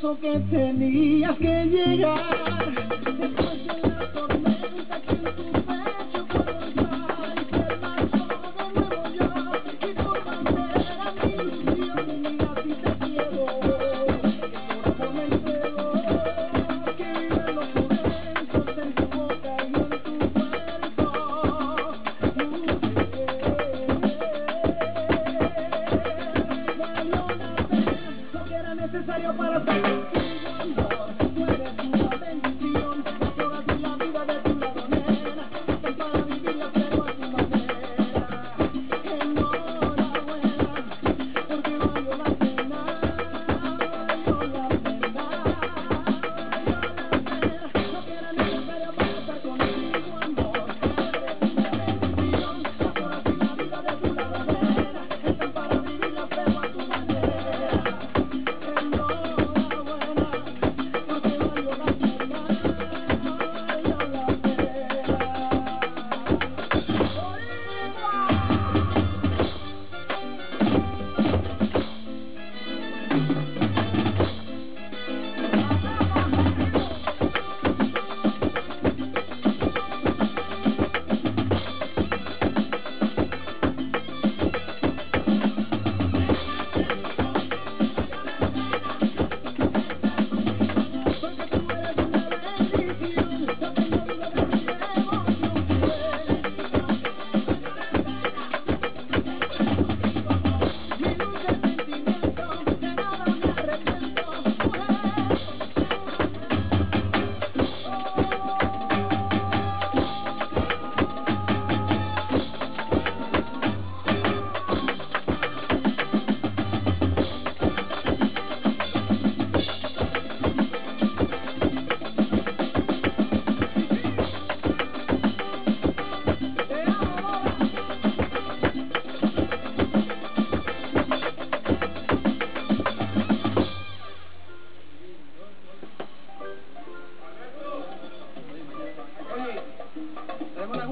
dijo que tenías que llegar.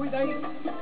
Então, daí.